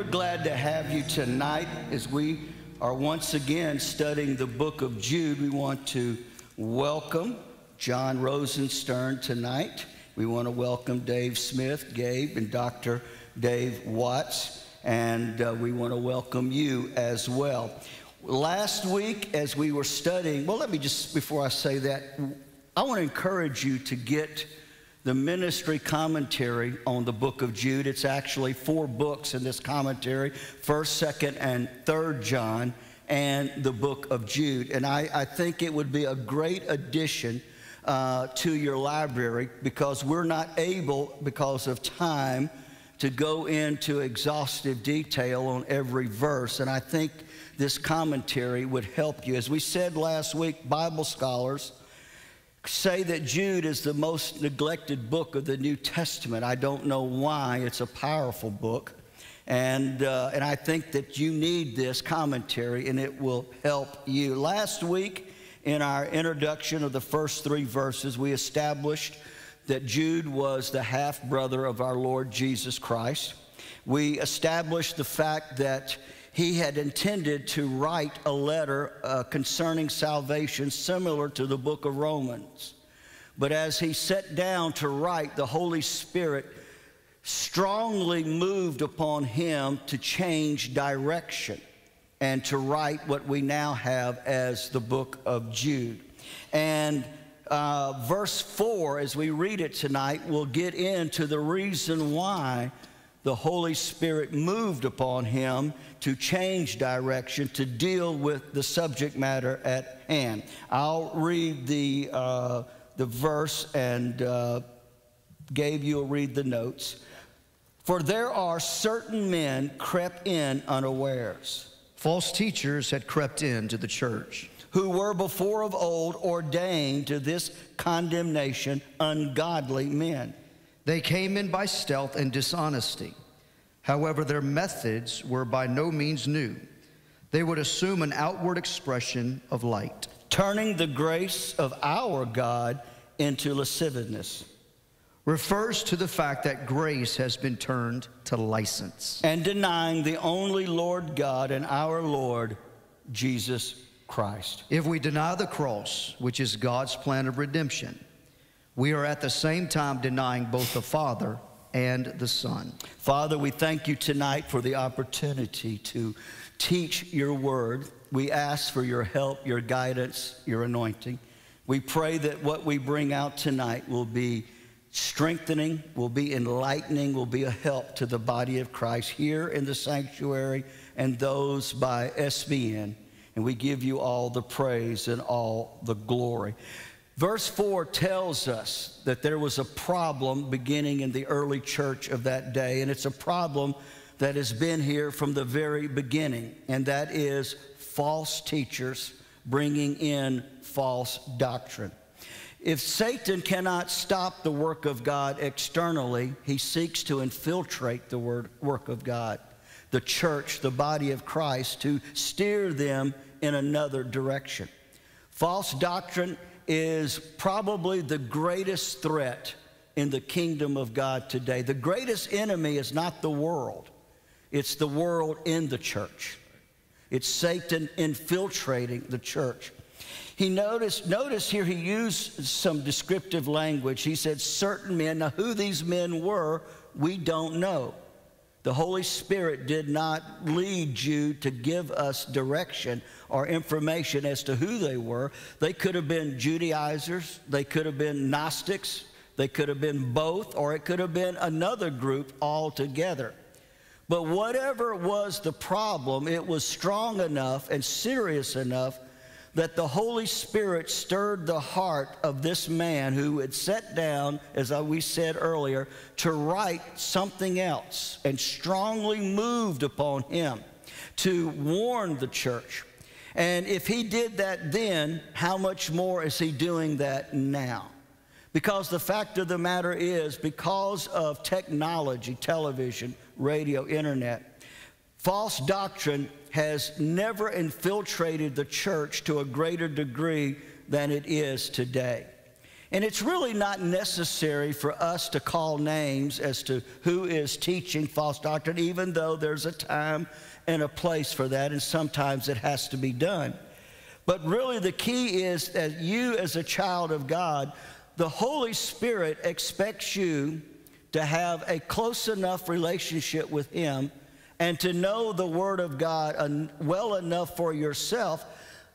we're glad to have you tonight as we are once again studying the book of Jude. We want to welcome John Rosenstern tonight. We want to welcome Dave Smith, Gabe, and Dr. Dave Watts, and uh, we want to welcome you as well. Last week, as we were studying, well, let me just, before I say that, I want to encourage you to get the ministry commentary on the book of Jude. It's actually four books in this commentary 1st, 2nd, and 3rd John, and the book of Jude. And I, I think it would be a great addition uh, to your library because we're not able, because of time, to go into exhaustive detail on every verse. And I think this commentary would help you. As we said last week, Bible scholars say that Jude is the most neglected book of the New Testament. I don't know why. It's a powerful book. And, uh, and I think that you need this commentary and it will help you. Last week, in our introduction of the first three verses, we established that Jude was the half brother of our Lord Jesus Christ. We established the fact that he had intended to write a letter uh, concerning salvation similar to the book of Romans. But as he sat down to write, the Holy Spirit strongly moved upon him to change direction and to write what we now have as the book of Jude. And uh, verse 4, as we read it tonight, will get into the reason why the Holy Spirit moved upon him to change direction to deal with the subject matter at hand. I'll read the, uh, the verse and uh, Gabe, you'll read the notes. For there are certain men crept in unawares. False teachers had crept into the church. Who were before of old ordained to this condemnation, ungodly men they came in by stealth and dishonesty. However, their methods were by no means new. They would assume an outward expression of light, turning the grace of our God into lasciviousness. Refers to the fact that grace has been turned to license. And denying the only Lord God and our Lord Jesus Christ. If we deny the cross, which is God's plan of redemption, we are at the same time denying both the Father and the Son. Father, we thank you tonight for the opportunity to teach your word. We ask for your help, your guidance, your anointing. We pray that what we bring out tonight will be strengthening, will be enlightening, will be a help to the body of Christ here in the sanctuary and those by SBN. And we give you all the praise and all the glory. Verse 4 tells us that there was a problem beginning in the early church of that day, and it's a problem that has been here from the very beginning, and that is false teachers bringing in false doctrine. If Satan cannot stop the work of God externally, he seeks to infiltrate the work of God, the church, the body of Christ, to steer them in another direction. False doctrine is probably the greatest threat in the kingdom of God today. The greatest enemy is not the world, it's the world in the church. It's Satan infiltrating the church. He noticed, notice here he used some descriptive language. He said, certain men. Now, who these men were, we don't know. The Holy Spirit did not lead you to give us direction or information as to who they were. They could have been Judaizers, they could have been Gnostics, they could have been both, or it could have been another group altogether. But whatever was the problem, it was strong enough and serious enough that the Holy Spirit stirred the heart of this man who had sat down, as we said earlier, to write something else and strongly moved upon him to warn the church. And if he did that then, how much more is he doing that now? Because the fact of the matter is, because of technology, television, radio, internet, false doctrine has never infiltrated the church to a greater degree than it is today. And it's really not necessary for us to call names as to who is teaching false doctrine, even though there's a time and a place for that, and sometimes it has to be done. But really, the key is that you, as a child of God, the Holy Spirit expects you to have a close enough relationship with Him and to know the Word of God well enough for yourself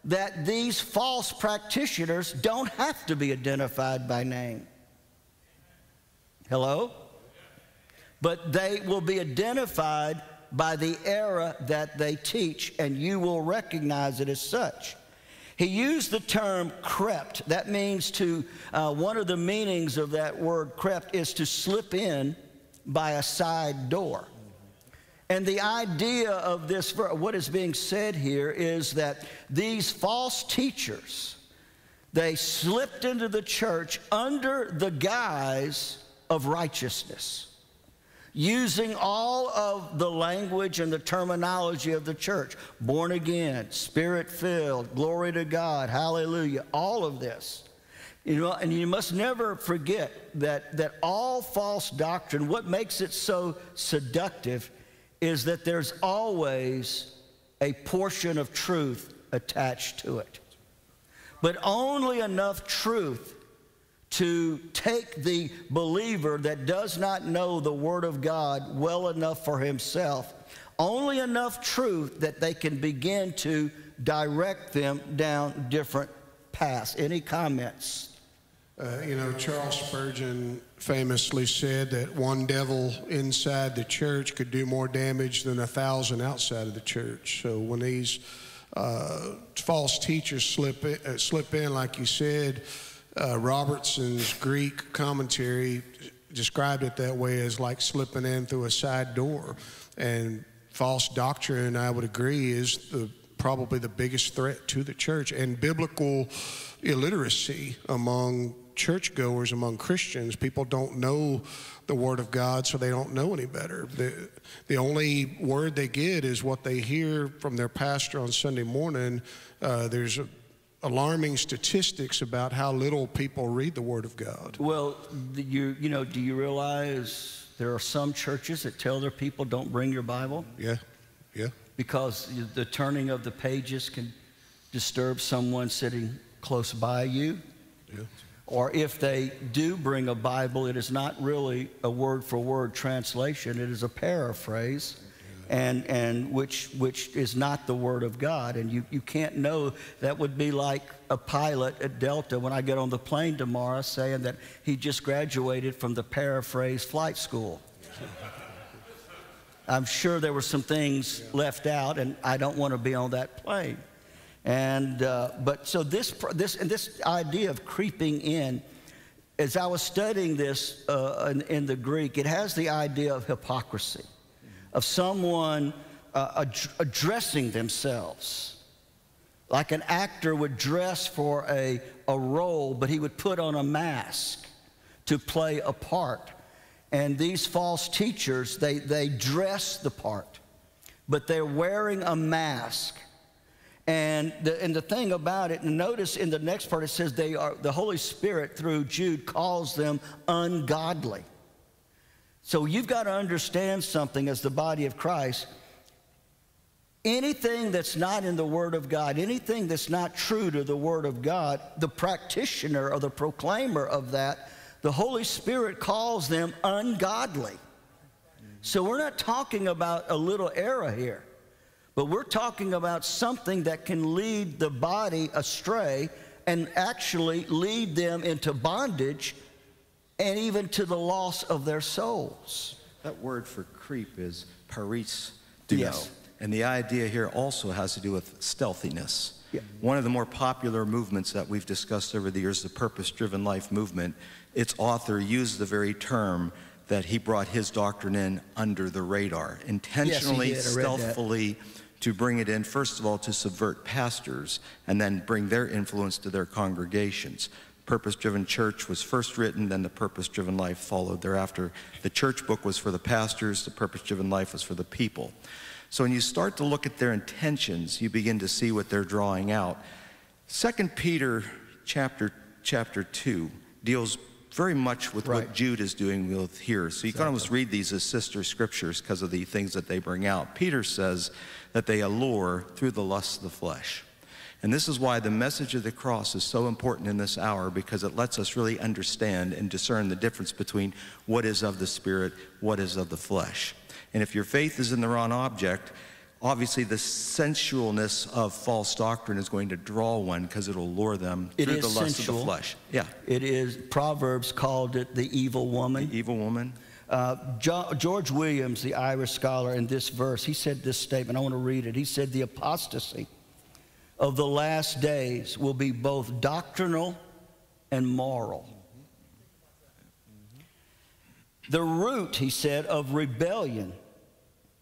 that these false practitioners don't have to be identified by name. Hello? But they will be identified by the era that they teach, and you will recognize it as such. He used the term crept. That means to, uh, one of the meanings of that word crept is to slip in by a side door. And the idea of this, what is being said here, is that these false teachers, they slipped into the church under the guise of righteousness using all of the language and the terminology of the church born again, spirit filled, glory to God, hallelujah, all of this. You know, and you must never forget that, that all false doctrine, what makes it so seductive is that there's always a portion of truth attached to it. But only enough truth to take the believer that does not know the Word of God well enough for himself, only enough truth that they can begin to direct them down different paths. Any comments? Uh, you know, Charles Spurgeon famously said that one devil inside the church could do more damage than a thousand outside of the church. So when these uh, false teachers slip in, uh, slip in, like you said, uh, Robertson's Greek commentary described it that way as like slipping in through a side door. And false doctrine, I would agree, is the, probably the biggest threat to the church. And biblical illiteracy among churchgoers, among Christians, people don't know the Word of God, so they don't know any better. The, the only word they get is what they hear from their pastor on Sunday morning. Uh, there's a alarming statistics about how little people read the Word of God. Well, you, you know, do you realize there are some churches that tell their people don't bring your Bible? Yeah, yeah. Because the turning of the pages can disturb someone sitting close by you. Yeah. Or if they do bring a Bible, it is not really a word for word translation, it is a paraphrase and, and which, which is not the Word of God. And you, you can't know. That would be like a pilot at Delta when I get on the plane tomorrow saying that he just graduated from the paraphrase flight school. I'm sure there were some things left out, and I don't want to be on that plane. And, uh, but so this, this, and this idea of creeping in, as I was studying this uh, in, in the Greek, it has the idea of hypocrisy of someone uh, ad- addressing themselves. Like an actor would dress for a, a role, but he would put on a mask to play a part. And these false teachers, they, they dress the part, but they're wearing a mask. And the, and the thing about it, notice in the next part, it says they are, the Holy Spirit through Jude calls them ungodly. So you've got to understand something as the body of Christ. Anything that's not in the Word of God, anything that's not true to the Word of God, the practitioner or the proclaimer of that, the Holy Spirit calls them ungodly. So we're not talking about a little error here, but we're talking about something that can lead the body astray and actually lead them into bondage and even to the loss of their souls. That word for creep is paris duo. Yes. And the idea here also has to do with stealthiness. Yeah. One of the more popular movements that we've discussed over the years, the purpose driven life movement, its author used the very term that he brought his doctrine in under the radar, intentionally, yes, stealthily to bring it in, first of all, to subvert pastors and then bring their influence to their congregations. Purpose Driven Church was first written, then the Purpose Driven Life followed thereafter. The church book was for the pastors, the Purpose Driven Life was for the people. So when you start to look at their intentions, you begin to see what they're drawing out. Second Peter chapter, chapter 2 deals very much with Right. what Jude is doing with here. So you can almost read these as sister scriptures because of the things that they bring out. Peter says that they allure through the lusts of the flesh. And this is why the message of the cross is so important in this hour because it lets us really understand and discern the difference between what is of the spirit, what is of the flesh. And if your faith is in the wrong object, obviously the sensualness of false doctrine is going to draw one because it'll lure them It through the lust of the flesh. Yeah. It is, Proverbs called it the evil woman. The evil woman. Uh, Jo- George Williams, the Irish scholar, in this verse, he said this statement. I want to read it. He said, The apostasy of the last days will be both doctrinal and moral. The root, he said, of rebellion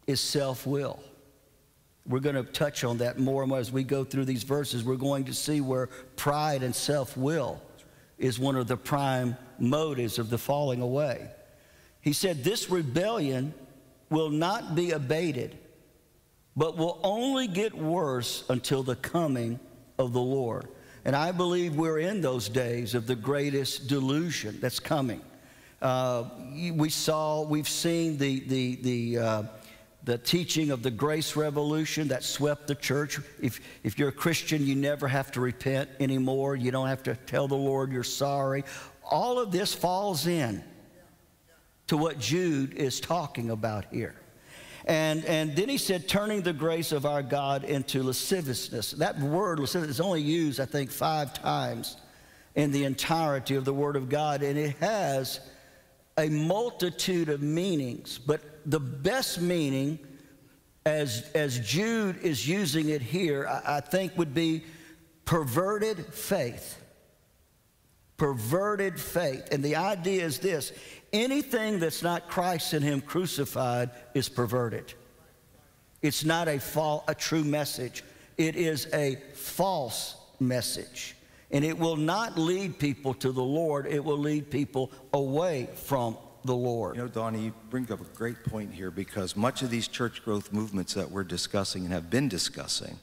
is self will. We're going to touch on that more and more as we go through these verses. We're going to see where pride and self will is one of the prime motives of the falling away. He said, This rebellion will not be abated, but will only get worse until the coming of the Lord. And I believe we're in those days of the greatest delusion that's coming. Uh, we saw, we've seen the, the, the, uh, the teaching of the grace revolution that swept the church. If, if you're a Christian, you never have to repent anymore. You don't have to tell the Lord you're sorry. All of this falls in to what Jude is talking about here. And, and then he said, turning the grace of our God into lasciviousness. That word lascivious is only used, I think, five times in the entirety of the Word of God, and it has a multitude of meanings. But the best meaning, as, as Jude is using it here, I, I think would be perverted faith perverted faith. And the idea is this anything that's not Christ and Him crucified is perverted. It's not a, a true message, it is a false message. And it will not lead people to the Lord, it will lead people away from the Lord. You know, Donnie, you bring up a great point here because much of these church growth movements that we're discussing and have been discussing,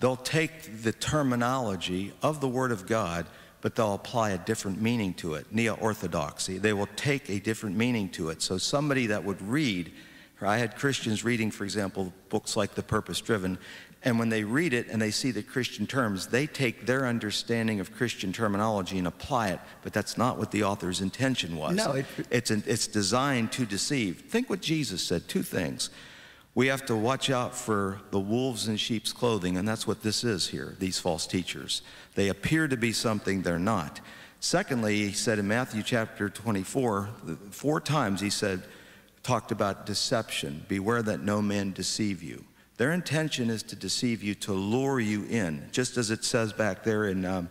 they'll take the terminology of the Word of God, but they'll apply a different meaning to it. Neo orthodoxy. They will take a different meaning to it. So somebody that would read, I had Christians reading, for example, books like The Purpose Driven, and when they read it and they see the Christian terms, they take their understanding of Christian terminology and apply it, but that's not what the author's intention was. No, it- It's, an, it's designed to deceive. Think what Jesus said two things. We have to watch out for the wolves in sheep's clothing, and that's what this is here, these false teachers. They appear to be something they're not. Secondly, he said in Matthew chapter 24, four times he said, talked about deception. Beware that no man deceive you. Their intention is to deceive you, to lure you in, just as it says back there in, um,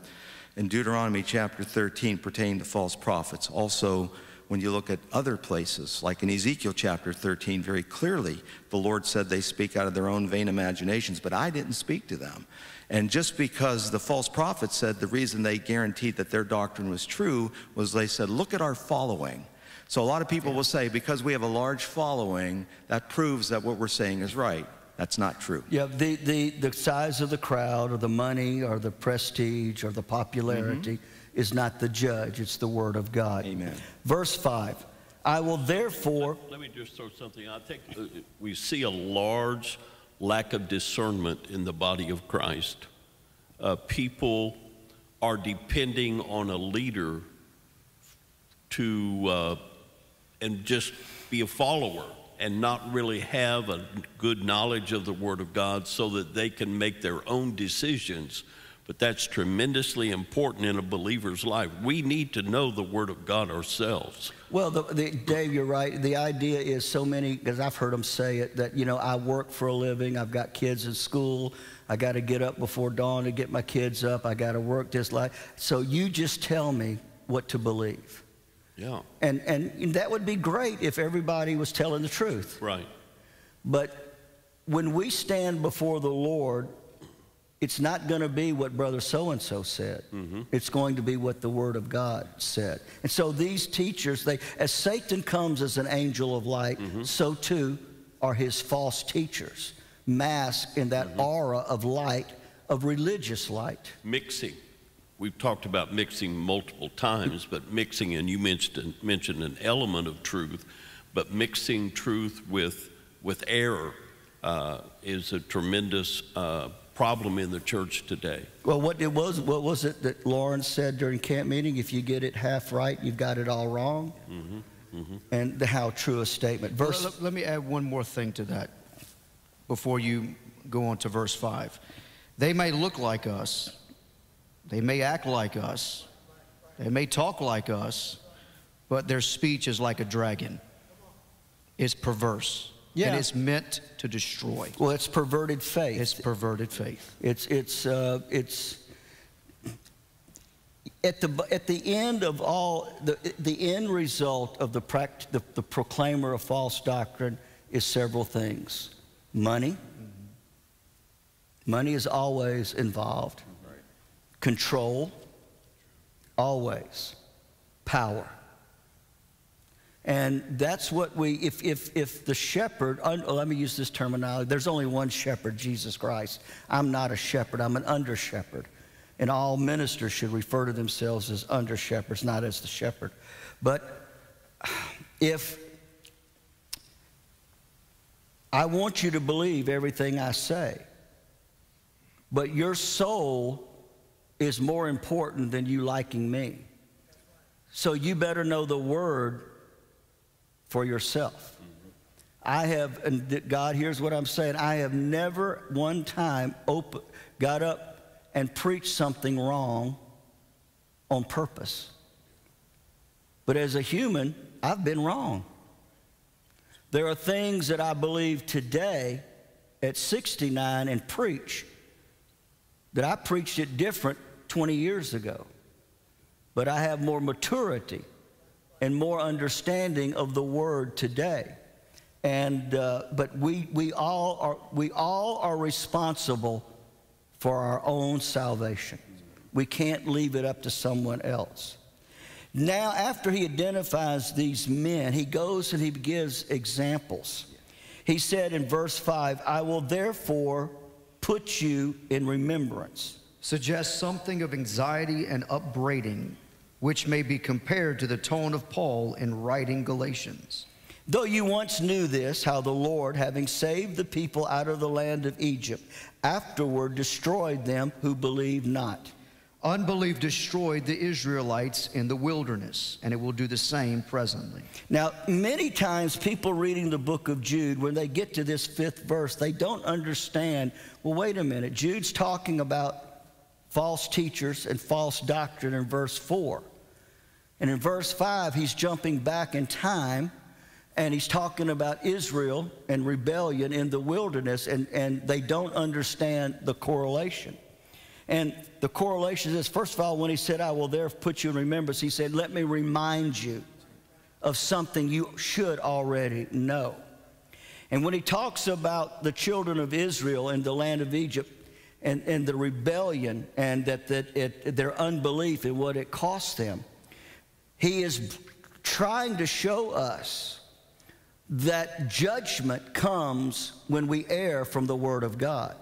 in Deuteronomy chapter 13 pertaining to false prophets. Also, when you look at other places, like in Ezekiel chapter 13, very clearly the Lord said they speak out of their own vain imaginations, but I didn't speak to them. And just because the false prophet said the reason they guaranteed that their doctrine was true was they said, Look at our following. So a lot of people will say, because we have a large following, that proves that what we're saying is right. That's not true. Yeah, the, the, the size of the crowd or the money or the prestige or the popularity is not the judge, it's the Word of God. Amen. Verse 5 I will therefore. Let me just throw something. I think uh, we see a large lack of discernment in the body of Christ. Uh, people are depending on a leader to uh, and just be a follower and not really have a good knowledge of the Word of God so that they can make their own decisions. But that's tremendously important in a believer's life. We need to know the Word of God ourselves. Well, the, the, Dave, you're right. The idea is so many, because I've heard them say it, that, you know, I work for a living, I've got kids in school, I got to get up before dawn to get my kids up, I got to work this life. So you just tell me what to believe. Yeah, And, and that would be great if everybody was telling the truth. right. But when we stand before the Lord, it's not going to be what brother so and so said. Mm-hmm. It's going to be what the Word of God said. And so these teachers, they, as Satan comes as an angel of light, mm-hmm. so too are his false teachers, masked in that mm-hmm. aura of light, of religious light. Mixing. We've talked about mixing multiple times, but mixing, and you mentioned, mentioned an element of truth, but mixing truth with, with error uh, is a tremendous uh, problem in the church today. Well, what it was, what was it that Lawrence said during camp meeting? If you get it half right, you've got it all wrong. Mm-hmm, mm-hmm. And the, how true a statement. Verse. Let, let me add one more thing to that before you go on to verse five. They may look like us, they may act like us, they may talk like us, but their speech is like a dragon. It's perverse. Yeah. And it's meant to destroy. Well, it's perverted faith. It's perverted faith. It's, it's, uh, it's, at the, at the end of all, the, the end result of the, pract, the, the proclaimer of false doctrine is several things money. Mm-hmm. Money is always involved. Control, always. Power. And that's what we, if, if, if the shepherd, un, oh, let me use this terminology, there's only one shepherd, Jesus Christ. I'm not a shepherd, I'm an under shepherd. And all ministers should refer to themselves as under shepherds, not as the shepherd. But if I want you to believe everything I say, but your soul is more important than you liking me. So you better know the word for yourself. I have, and God, here's what I'm saying I have never one time open, got up and preached something wrong on purpose. But as a human, I've been wrong. There are things that I believe today at 69 and preach that I preached it different 20 years ago. But I have more maturity and more understanding of the word today. And, uh, but we, we, all are, we all are responsible for our own salvation. We can't leave it up to someone else. Now, after he identifies these men, he goes and he gives examples. He said in verse 5, I will therefore put you in remembrance. Suggests something of anxiety and upbraiding which may be compared to the tone of Paul in writing Galatians. Though you once knew this, how the Lord, having saved the people out of the land of Egypt, afterward destroyed them who believed not. Unbelief destroyed the Israelites in the wilderness, and it will do the same presently. Now, many times people reading the book of Jude, when they get to this fifth verse, they don't understand well, wait a minute, Jude's talking about false teachers and false doctrine in verse 4. And in verse 5, he's jumping back in time and he's talking about Israel and rebellion in the wilderness, and, and they don't understand the correlation. And the correlation is first of all, when he said, I will there put you in remembrance, he said, Let me remind you of something you should already know. And when he talks about the children of Israel in the land of Egypt and, and the rebellion and that, that it, their unbelief and what it cost them, he is trying to show us that judgment comes when we err from the Word of God.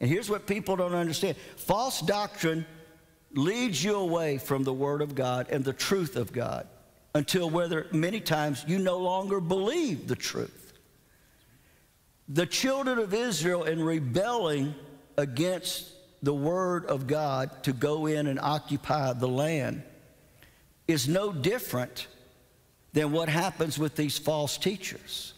And here's what people don't understand false doctrine leads you away from the Word of God and the truth of God until whether many times you no longer believe the truth. The children of Israel, in rebelling against the Word of God to go in and occupy the land, is no different than what happens with these false teachers.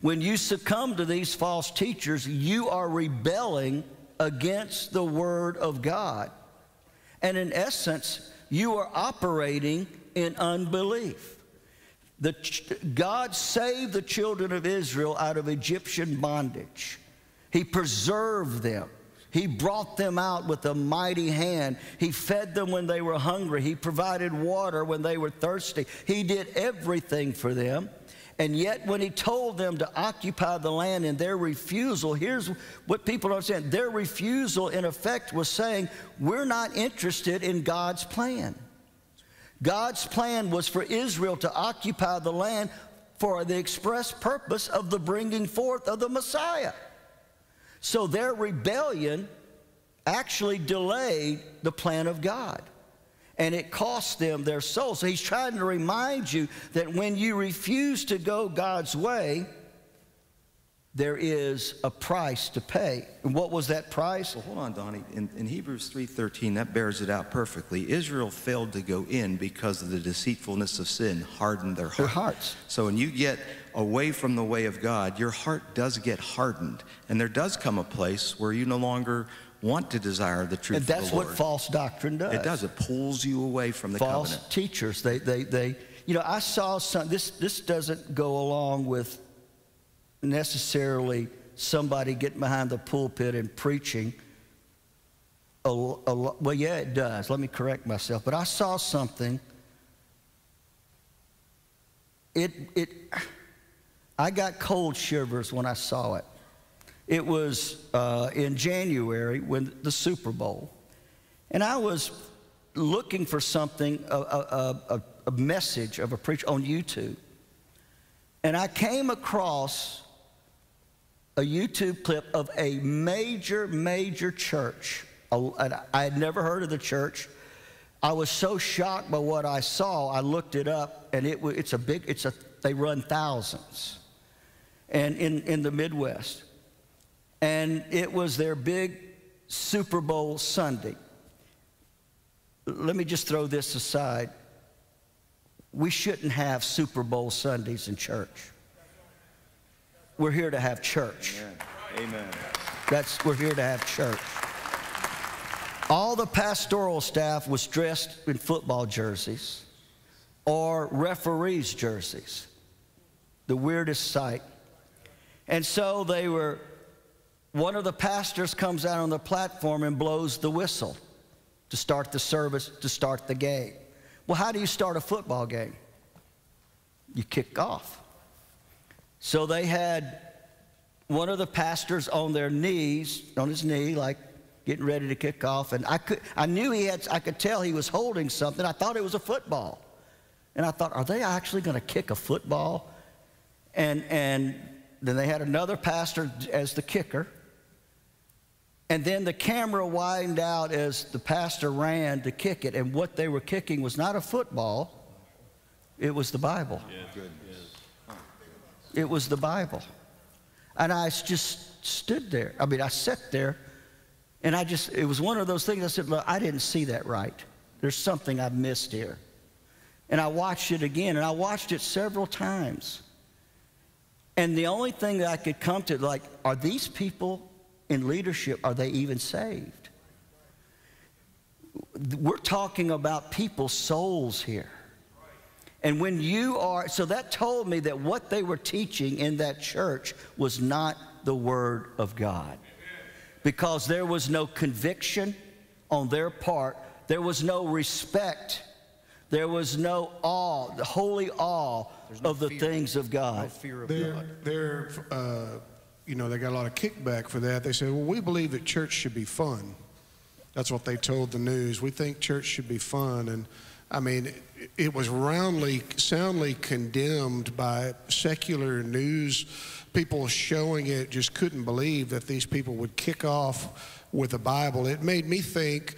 When you succumb to these false teachers, you are rebelling against the Word of God. And in essence, you are operating in unbelief. The, God saved the children of Israel out of Egyptian bondage. He preserved them. He brought them out with a mighty hand. He fed them when they were hungry. He provided water when they were thirsty. He did everything for them. And yet, when he told them to occupy the land in their refusal, here's what people don't understand their refusal, in effect, was saying, We're not interested in God's plan. God's plan was for Israel to occupy the land for the express purpose of the bringing forth of the Messiah. So their rebellion actually delayed the plan of God. and it cost them their soul. So he's trying to remind you that when you refuse to go God's way, there is a price to pay. And what was that price? Well, hold on, Donnie. In, in Hebrews 3.13, that bears it out perfectly. Israel failed to go in because of the deceitfulness of sin hardened their hearts. Their hearts. So when you get away from the way of God, your heart does get hardened. And there does come a place where you no longer want to desire the truth And that's what false doctrine does. It does. It pulls you away from the false covenant. teachers. They, they, they, you know, I saw some, this, this doesn't go along with necessarily somebody getting behind the pulpit and preaching. A, a, well, yeah, it does. Let me correct myself. But I saw something. It, it, I got cold shivers when I saw it. It was uh, in January when the Super Bowl. And I was looking for something, a, a, a, a message of a preacher on YouTube. And I came across a YouTube clip of a major, major church. I had never heard of the church. I was so shocked by what I saw, I looked it up, and it, it's a big, it's a, they run thousands. And in, in the Midwest. And it was their big Super Bowl Sunday. Let me just throw this aside. We shouldn't have Super Bowl Sundays in church. We're here to have church. Amen. That's we're here to have church. All the pastoral staff was dressed in football jerseys or referees jerseys. The weirdest sight. And so they were one of the pastors comes out on the platform and blows the whistle to start the service, to start the game. Well, how do you start a football game? You kick off. So they had one of the pastors on their knees, on his knee, like getting ready to kick off. And I, could, I knew he had, I could tell he was holding something. I thought it was a football. And I thought, are they actually going to kick a football? And, and then they had another pastor as the kicker. And then the camera widened out as the pastor ran to kick it. And what they were kicking was not a football, it was the Bible. It was the Bible. And I just stood there. I mean, I sat there and I just, it was one of those things I said, Look, I didn't see that right. There's something I've missed here. And I watched it again and I watched it several times. And the only thing that I could come to, like, are these people in leadership, are they even saved? We're talking about people's souls here. And when you are, so that told me that what they were teaching in that church was not the Word of God. Because there was no conviction on their part, there was no respect, there was no awe, the holy awe no of the fear. things of No God. fear of They're, God. they're uh, you know, they got a lot of kickback for that. They said, well, we believe that church should be fun. That's what they told the news. We think church should be fun. And I mean, it, was roundly, soundly condemned by secular news. People showing it just couldn't believe that these people would kick off with the Bible. It made me think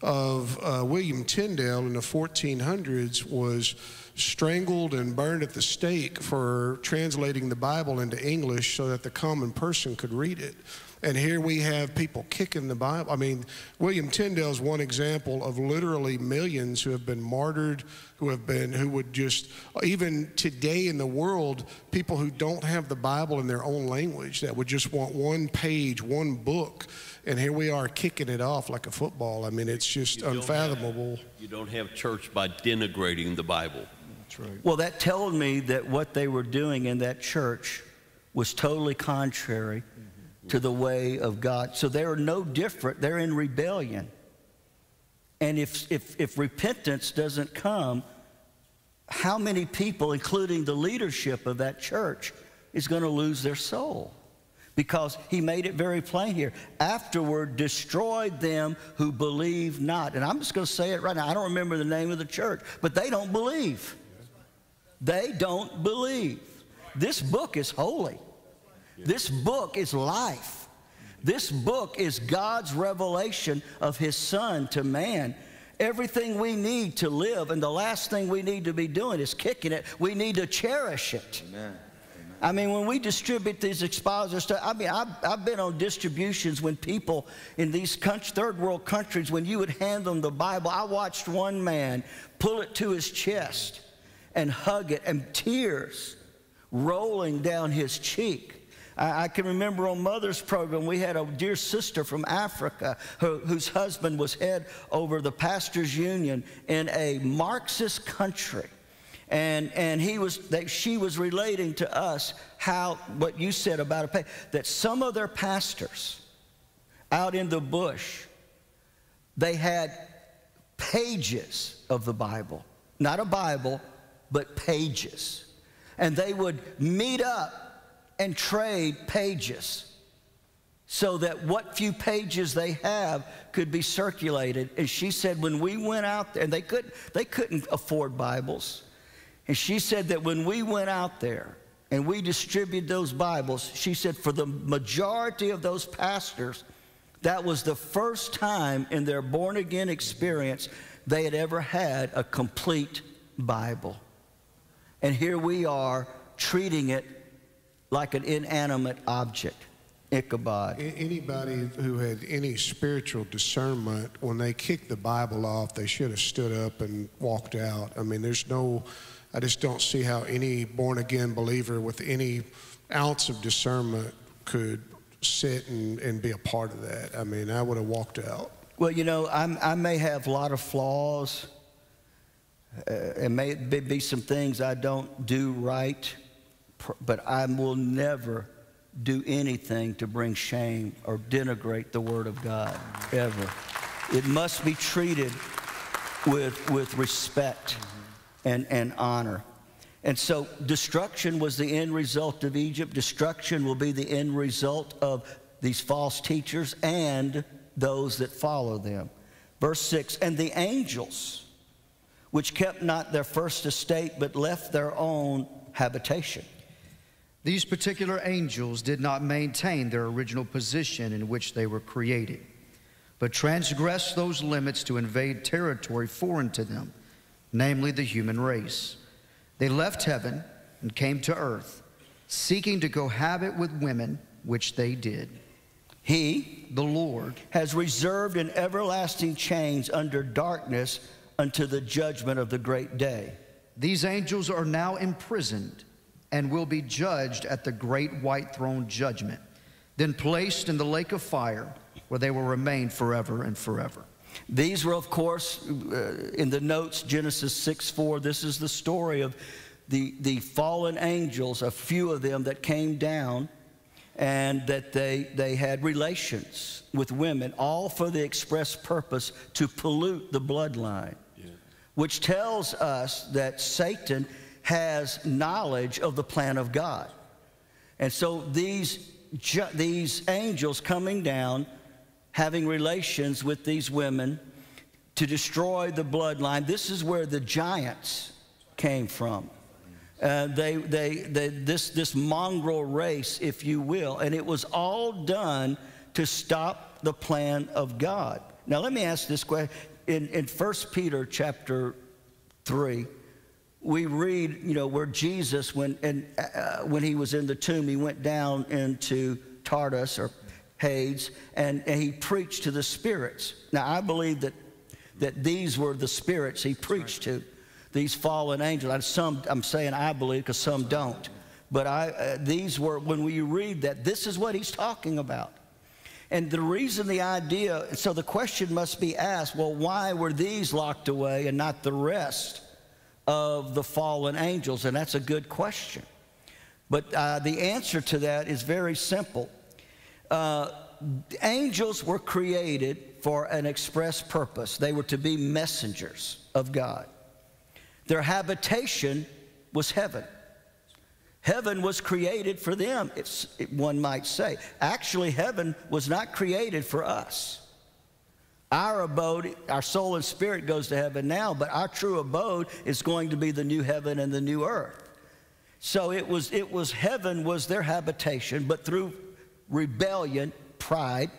of uh, William Tyndale in the 1400s was strangled and burned at the stake for translating the Bible into English so that the common person could read it. And here we have people kicking the Bible. I mean, William Tyndale is one example of literally millions who have been martyred, who have been, who would just, even today in the world, people who don't have the Bible in their own language that would just want one page, one book. And here we are kicking it off like a football. I mean, it's just You unfathomable. have- You don't have church by denigrating the Bible. That's right. Well, that told me that what they were doing in that church was totally contrary to the way of God. So they are no different. They're in rebellion. And if, if, if repentance doesn't come, how many people, including the leadership of that church, is going to lose their soul? Because he made it very plain here. Afterward, destroyed them who believe not. And I'm just going to say it right now. I don't remember the name of the church, but they don't believe. They don't believe. This book is holy. This book is life. This book is God's revelation of his son to man. everything we need to live, and the last thing we need to be doing is kicking it. We need to cherish it. Amen. I mean, when we distribute these expositors, to, I mean, I've, I've been on distributions when people in these country, third world countries, when you would hand them the Bible, I watched one man pull it to his chest and hug it, and tears rolling down his cheek. I, I can remember on Mother's program, we had a dear sister from Africa who, whose husband was head over the pastors' union in a Marxist country. And, and he was, they, she was relating to us how, what you said about a pay, that some of their pastors out in the bush, they had pages of the Bible. Not a Bible, but pages. And they would meet up and trade pages so that what few pages they have could be circulated. And she said, when we went out there, and they couldn't, they couldn't afford Bibles. And she said that when we went out there and we distributed those Bibles, she said for the majority of those pastors, that was the first time in their born again experience they had ever had a complete Bible. And here we are treating it like an inanimate object. Ichabod. Anybody who had any spiritual discernment, when they kicked the Bible off, they should have stood up and walked out. I mean, there's no, I just don't see how any born again believer with any ounce of discernment could sit and, and be a part of that. I mean, I would have walked out. Well, you know, I'm, i may have a lot of flaws. Uh, and may be some things I don't do right but I will never do anything to bring shame or denigrate the Word of God, ever. It must be treated with, with respect and, and honor. And so destruction was the end result of Egypt. Destruction will be the end result of these false teachers and those that follow them. Verse 6 And the angels, which kept not their first estate, but left their own habitation. These particular angels did not maintain their original position in which they were created, but transgressed those limits to invade territory foreign to them, namely the human race. They left heaven and came to earth, seeking to cohabit with women, which they did. He, the Lord, has reserved in everlasting chains under darkness unto the judgment of the great day. These angels are now imprisoned and will be judged at the great white throne judgment, then placed in the lake of fire where they will remain forever and forever. These were, of course, uh, in the notes, Genesis 6 4. This is the story of the, the fallen angels, a few of them that came down and that they, they had relations with women, all for the express purpose to pollute the bloodline, yeah. which tells us that Satan has knowledge of the plan of God. And so these, these angels coming down, having relations with these women to destroy the bloodline, this is where the giants came from. Uh, they, they, they, this, this mongrel race, if you will, and it was all done to stop the plan of God. Now, let me ask this question. In, in 1 Peter chapter 3, we read, you know, where Jesus, when, and, uh, when he was in the tomb, he went down into Tartarus or Hades and, and he preached to the spirits. Now, I believe that, that these were the spirits he preached to, these fallen angels. Some, I'm saying I believe because some don't. But I, uh, these were, when we read that, this is what he's talking about. And the reason the idea, so the question must be asked well, why were these locked away and not the rest? Of the fallen angels? And that's a good question. But uh, the answer to that is very simple. Uh, angels were created for an express purpose, they were to be messengers of God. Their habitation was heaven. Heaven was created for them, one might say. Actually, heaven was not created for us. Our abode, our soul and spirit goes to heaven now, but our true abode is going to be the new heaven and the new earth. So it was, it was heaven was their habitation, but through rebellion, pride,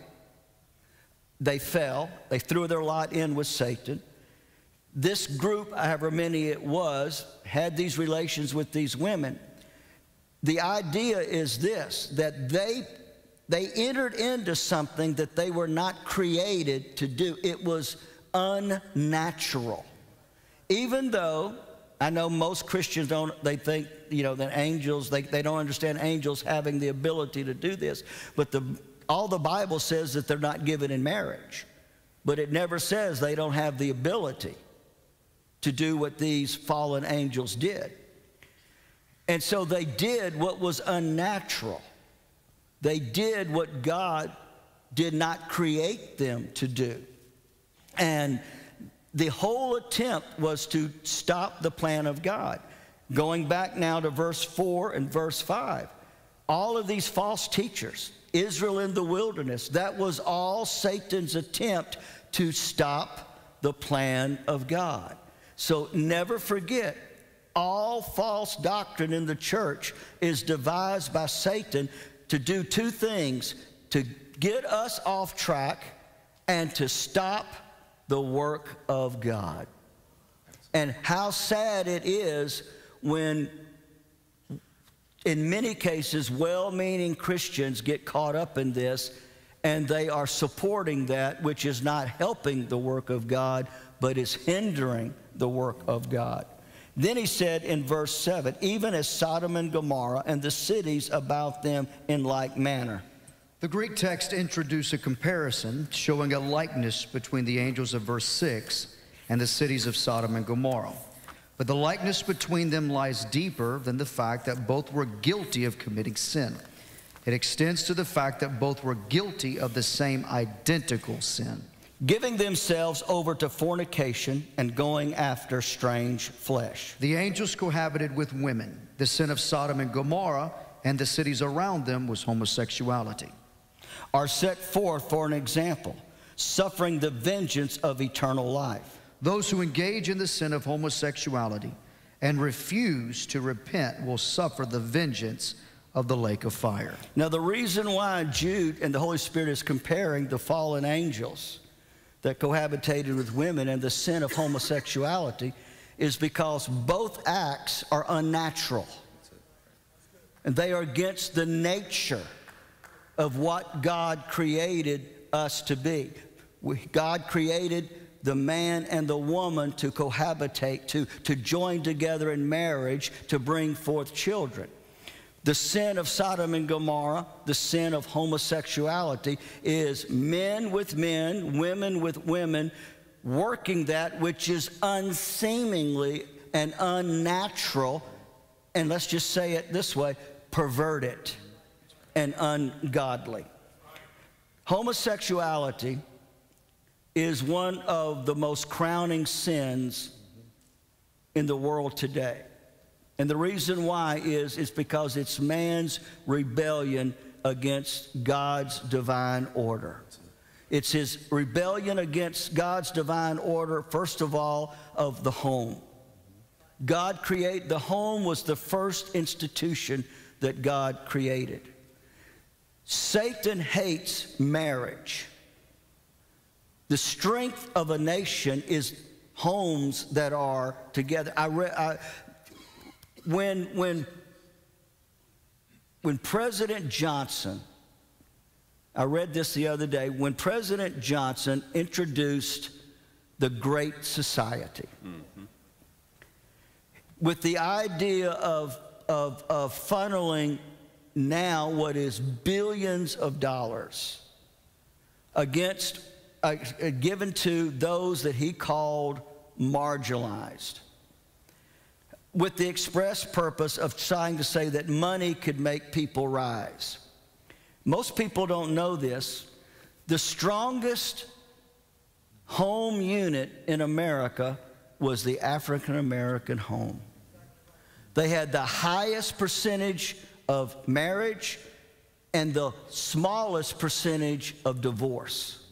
they fell. They threw their lot in with Satan. this group, however many it was, had these relations with these women. The idea is this that they they entered into something that they were not created to do. It was unnatural. Even though I know most Christians don't, they think, you know, that angels, they, they don't understand angels having the ability to do this. But the, all the Bible says that they're not given in marriage. But it never says they don't have the ability to do what these fallen angels did. And so they did what was unnatural. They did what God did not create them to do. And the whole attempt was to stop the plan of God. Going back now to verse 4 and verse 5, all of these false teachers, Israel in the wilderness, that was all Satan's attempt to stop the plan of God. So never forget, all false doctrine in the church is devised by Satan to do two things to get us off track and to stop the work of God. And how sad it is when, in many cases, well meaning Christians get caught up in this and they are supporting that which is not helping the work of God, but is hindering the work of God. Then he said in verse 7 even as Sodom and Gomorrah and the cities about them in like manner. The Greek text introduces a comparison showing a likeness between the angels of verse 6 and the cities of Sodom and Gomorrah. But the likeness between them lies deeper than the fact that both were guilty of committing sin. It extends to the fact that both were guilty of the same identical sin giving themselves over to fornication and going after strange flesh. The angels cohabited with women. The sin of Sodom and Gomorrah and the cities around them was homosexuality. Are set forth for an example, suffering the vengeance of eternal life. Those who engage in the sin of homosexuality and refuse to repent will suffer the vengeance of the lake of fire. Now, the reason why Jude and the Holy Spirit is comparing the fallen angels that cohabitated with women and the sin of homosexuality is because both acts are unnatural. And they are against the nature of what God created us to be. God created the man and the woman to cohabitate, to, to join together in marriage, to bring forth children. The sin of Sodom and Gomorrah, the sin of homosexuality, is men with men, women with women, working that which is unseemingly and unnatural, and let's just say it this way perverted and ungodly. Homosexuality is one of the most crowning sins in the world today. And the reason why is, is because it's man's rebellion against God's divine order. It's his rebellion against God's divine order, first of all, of the home. God created, the home was the first institution that God created. Satan hates marriage. The strength of a nation is homes that are together. I, re, I, when, when, when President Johnson, I read this the other day, when President Johnson introduced the Great Society mm-hmm. with the idea of, of, of funneling now what is billions of dollars against uh, given to those that he called marginalized with the express purpose of trying to say that money could make people rise. Most people don't know this. The strongest home unit in America was the African American home. They had the highest percentage of marriage and the smallest percentage of divorce.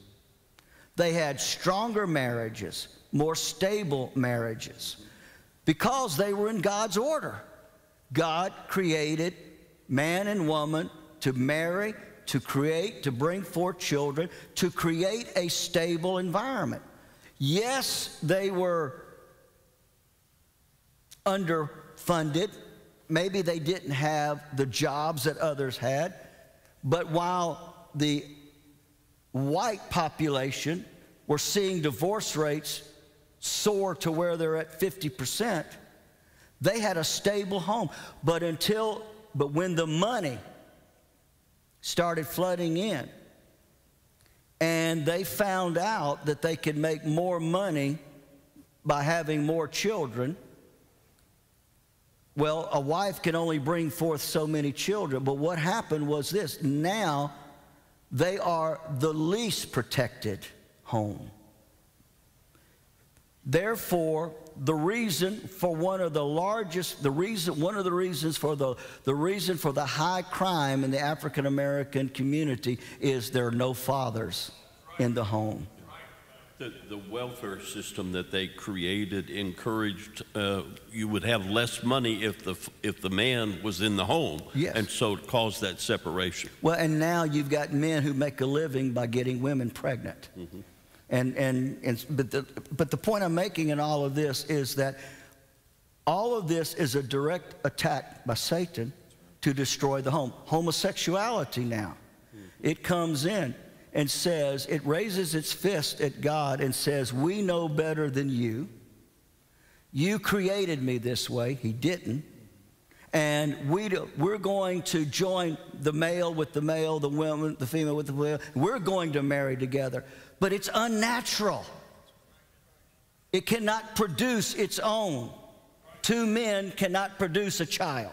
They had stronger marriages, more stable marriages because they were in God's order. God created man and woman to marry, to create, to bring forth children, to create a stable environment. Yes, they were underfunded. Maybe they didn't have the jobs that others had. But while the white population were seeing divorce rates soar to where they're at 50%, they had a stable home. But until, but when the money started flooding in, and they found out that they could make more money by having more children. Well, a wife can only bring forth so many children, but what happened was this now they are the least protected home. Therefore, the reason for one of the largest, the reason, one of the reasons for the, the reason for the high crime in the African American community is there are no fathers in the home. The, the welfare system that they created encouraged uh, you would have less money if the if the man was in the home, Yes. and so it caused that separation. Well, and now you've got men who make a living by getting women pregnant. And, and, and but, the, but the point I'm making in all of this is that all of this is a direct attack by Satan to destroy the home. Homosexuality now, mm-hmm. it comes in and says, it raises its fist at God and says, We know better than you. You created me this way. He didn't. And we do, we're going to join the male with the male, the woman, the female with the female. We're going to marry together. But it's unnatural. It cannot produce its own. Two men cannot produce a child.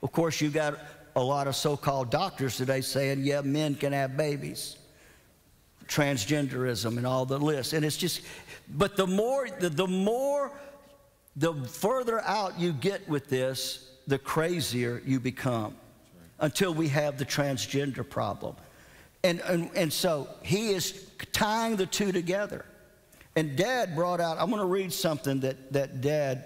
Of course, you've got a lot of so called doctors today saying, yeah, men can have babies. Transgenderism and all the list. And it's just, but the more, the, the more, the further out you get with this, the crazier you become until we have the transgender problem. And, and, and so he is tying the two together. And Dad brought out, I'm going to read something that, that Dad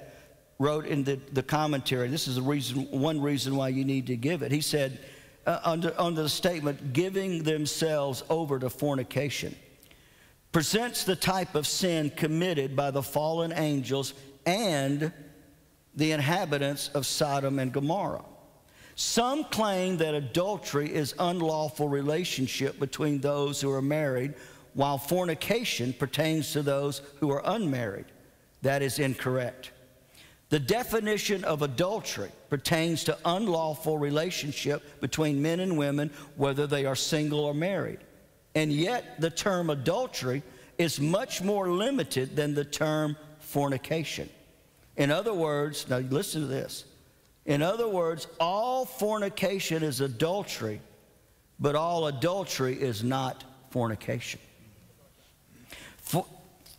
wrote in the, the commentary. This is the reason, one reason why you need to give it. He said, uh, under, under the statement, giving themselves over to fornication presents the type of sin committed by the fallen angels and the inhabitants of Sodom and Gomorrah. Some claim that adultery is unlawful relationship between those who are married, while fornication pertains to those who are unmarried. That is incorrect. The definition of adultery pertains to unlawful relationship between men and women, whether they are single or married. And yet, the term adultery is much more limited than the term fornication. In other words, now listen to this. In other words, all fornication is adultery, but all adultery is not fornication.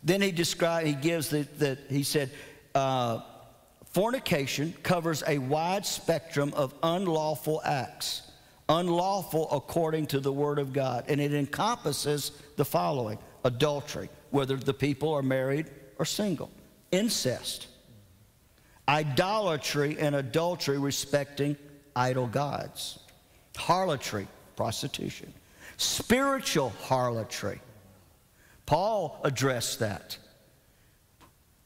Then he described, he gives that, he said, uh, fornication covers a wide spectrum of unlawful acts, unlawful according to the Word of God, and it encompasses the following adultery, whether the people are married or single, incest, idolatry and adultery respecting idol gods, harlotry, prostitution, spiritual harlotry. Paul addressed that.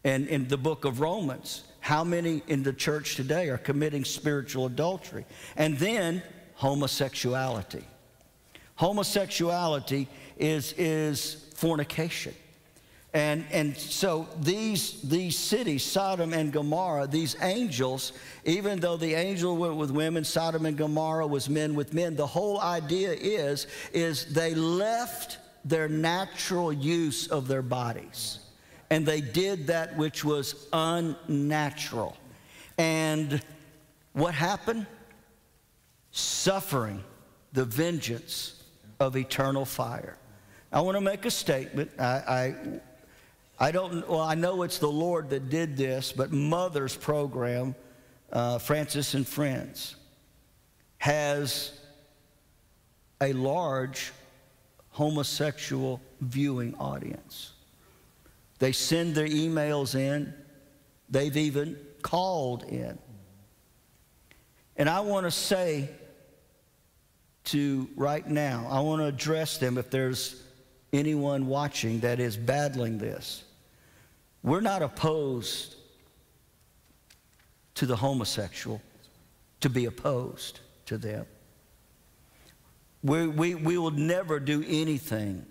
And in the book of Romans, how many in the church today are committing spiritual adultery? And then homosexuality. Homosexuality is, is fornication. And, and so these, these cities, Sodom and Gomorrah, these angels, even though the angel went with women, Sodom and Gomorrah was men with men, the whole idea is, is they left their natural use of their bodies. And they did that which was unnatural. And what happened? Suffering the vengeance of eternal fire. I want to make a statement. I, I, I don't, well, I know it's the Lord that did this, but Mother's program, uh, Frances and Friends, has a large homosexual viewing audience. They send their emails in, they've even called in. And I want to say to right now, I want to address them if there's anyone watching that is battling this. We're not opposed to the homosexual to be opposed to them. We, we, we will never do anything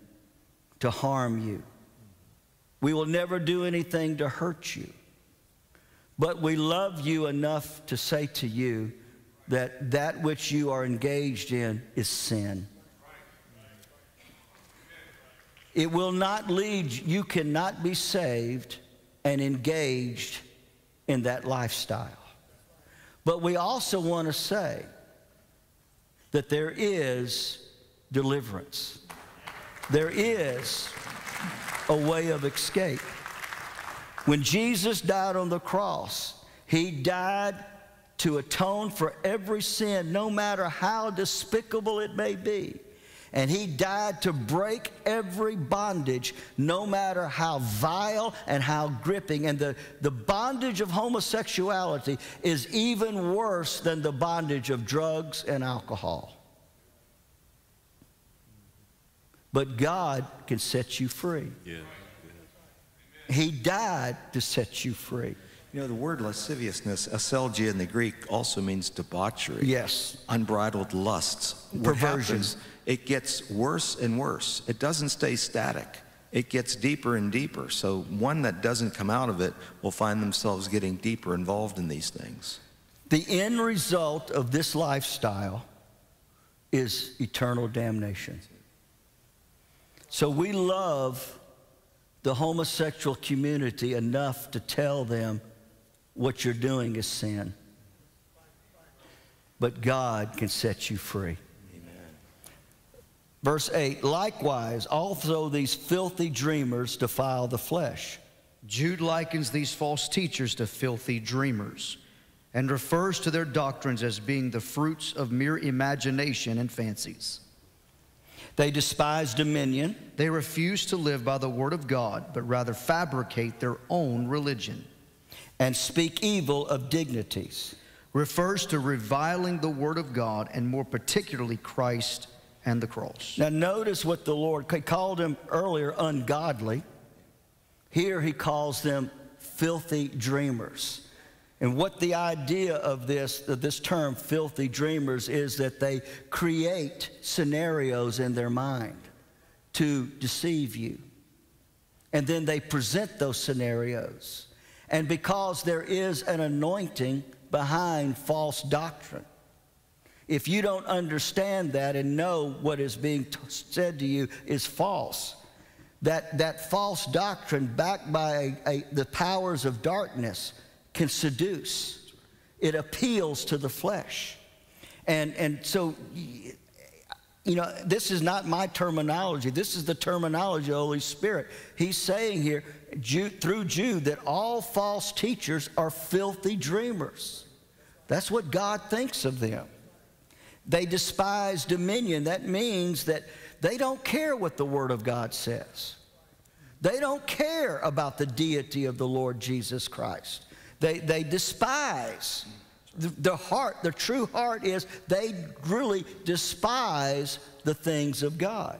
to harm you. We will never do anything to hurt you. But we love you enough to say to you that that which you are engaged in is sin. It will not lead, you cannot be saved and engaged in that lifestyle. But we also want to say that there is deliverance. There is a way of escape. When Jesus died on the cross, he died to atone for every sin, no matter how despicable it may be. And he died to break every bondage, no matter how vile and how gripping. And the, the bondage of homosexuality is even worse than the bondage of drugs and alcohol. But God can set you free. Yeah. He died to set you free. You know, the word lasciviousness, aselgeia in the Greek, also means debauchery. Yes. Unbridled lusts. Perversions. It gets worse and worse. It doesn't stay static. It gets deeper and deeper. So one that doesn't come out of it will find themselves getting deeper involved in these things. The end result of this lifestyle is eternal damnation. So we love the homosexual community enough to tell them what you're doing is sin. But God can set you free. Verse 8 Likewise, also these filthy dreamers defile the flesh. Jude likens these false teachers to filthy dreamers and refers to their doctrines as being the fruits of mere imagination and fancies. They despise dominion. They refuse to live by the word of God, but rather fabricate their own religion. and speak evil of dignities. Refers to reviling the word of God and more particularly Christ and the cross. Now, notice what the Lord he called them earlier ungodly. Here he calls them filthy dreamers. And what the idea of this, of this term, filthy dreamers, is that they create scenarios in their mind to deceive you. And then they present those scenarios. And because there is an anointing behind false doctrine, if you don't understand that and know what is being said to you is false, that, that false doctrine backed by a, a, the powers of darkness can seduce. It appeals to the flesh. And, and so, you know, this is not my terminology. This is the terminology of the Holy Spirit. He's saying here, Jude, through Jude, that all false teachers are filthy dreamers. That's what God thinks of them. They despise dominion. That means that they don't care what the Word of God says. They don't care about the deity of the Lord Jesus Christ. They, they despise. The, the heart, the true heart is they really despise the things of God.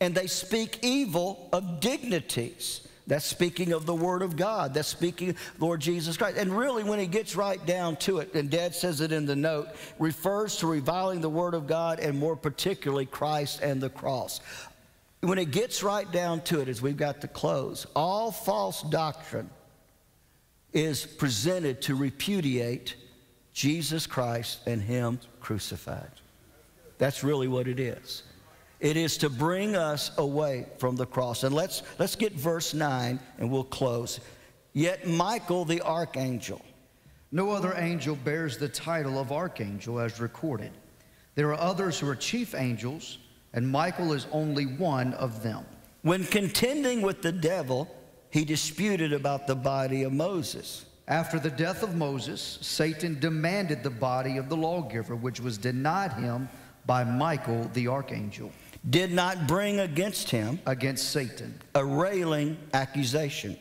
And they speak evil of dignities. That's speaking of the Word of God. That's speaking Lord Jesus Christ. And really, when he gets right down to it, and Dad says it in the note, refers to reviling the Word of God and more particularly Christ and the cross. When it gets right down to it, as we've got to close, all false doctrine is presented to repudiate Jesus Christ and Him crucified. That's really what it is. It is to bring us away from the cross. And let's, let's get verse 9 and we'll close. Yet Michael the archangel, No other angel bears the title of archangel as recorded. There are others who are chief angels, and Michael is only one of them. when contending with the devil, he disputed about the body of Moses. After the death of Moses, Satan demanded the body of the lawgiver, which was denied him by Michael the archangel, Did not bring against him against Satan. a railing accusation,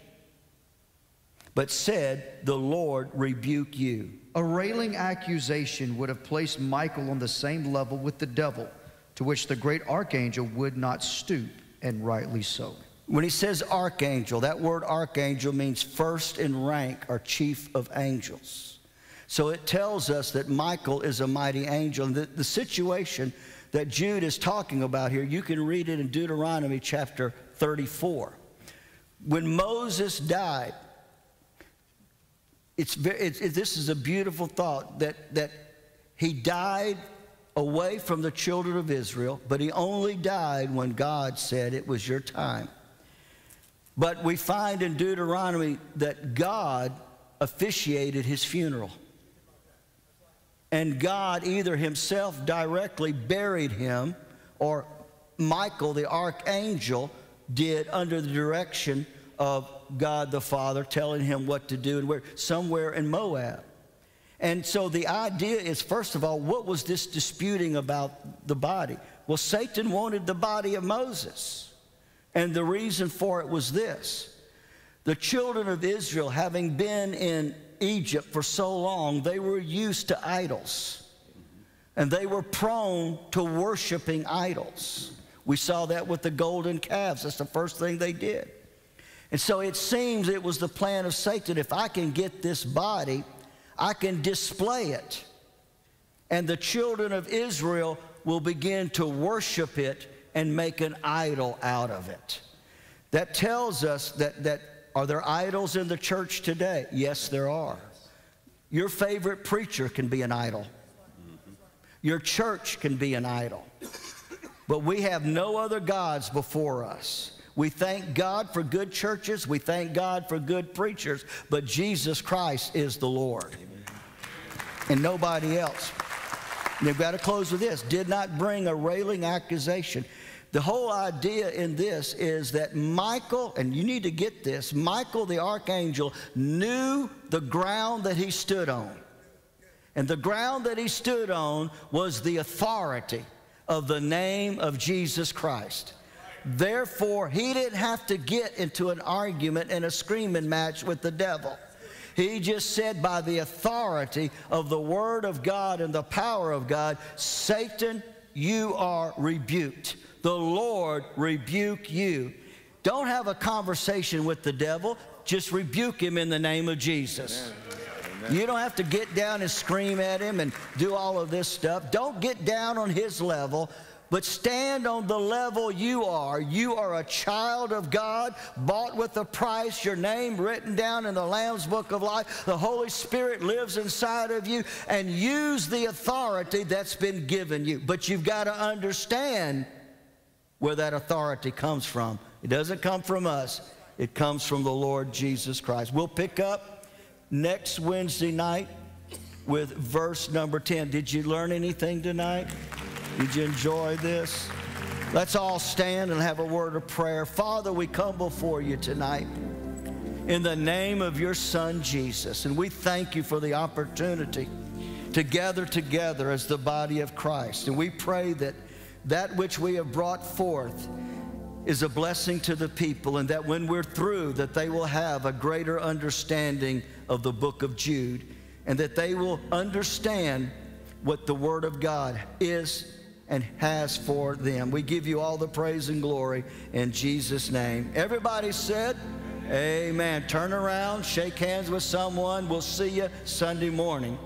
but said, The Lord rebuke you. A railing accusation would have placed Michael on the same level with the devil, to which the great archangel would not stoop, and rightly so. When he says archangel, that word archangel means first in rank or chief of angels. So it tells us that Michael is a mighty angel. And the, the situation that Jude is talking about here, you can read it in Deuteronomy chapter 34. When Moses died, it's, it's, it, this is a beautiful thought that, that he died away from the children of Israel, but he only died when God said it was your time. But we find in Deuteronomy that God officiated his funeral. And God either himself directly buried him or Michael, the archangel, did under the direction of God the Father, telling him what to do and where, somewhere in Moab. And so the idea is, first of all, what was this disputing about the body? Well, Satan wanted the body of Moses. And the reason for it was this the children of Israel, having been in Egypt for so long, they were used to idols. And they were prone to worshiping idols. We saw that with the golden calves. That's the first thing they did. And so it seems it was the plan of Satan if I can get this body, I can display it. And the children of Israel will begin to worship it and make an idol out of it. That tells us that, that are there idols in the church today? Yes, there are. Your favorite preacher can be an idol. Your church can be an idol. But we have no other gods before us. We thank God for good churches. We thank God for good preachers. But Jesus Christ is the Lord. And nobody else. They've got to close with this. Did not bring a railing accusation. The whole idea in this is that Michael, and you need to get this, Michael the archangel knew the ground that he stood on. And the ground that he stood on was the authority of the name of Jesus Christ. Therefore, he didn't have to get into an argument and a screaming match with the devil. He just said, by the authority of the Word of God and the power of God, Satan, you are rebuked. The Lord rebuke you. Don't have a conversation with the devil, just rebuke him in the name of Jesus. Amen. You don't have to get down and scream at him and do all of this stuff. Don't get down on his level but stand on the level you are. You are a child of God, bought with a price, your name written down in the Lamb's Book of Life. The Holy Spirit lives inside of you, and use the authority that's been given you. But you've got to understand where that authority comes from. It doesn't come from us, it comes from the Lord Jesus Christ. We'll pick up next Wednesday night with verse number 10. Did you learn anything tonight? Did you enjoy this? Let's all stand and have a word of prayer. Father, we come before you tonight in the name of your Son, Jesus. And we thank you for the opportunity to gather together as the body of Christ. And we pray that that which we have brought forth is a blessing to the people and that when we're through that they will have a greater understanding of the book of Jude and that they will understand what the word of God is and has for them. We give you all the praise and glory in Jesus' name. Everybody said, Amen. Turn around, shake hands with someone. We'll see you Sunday morning.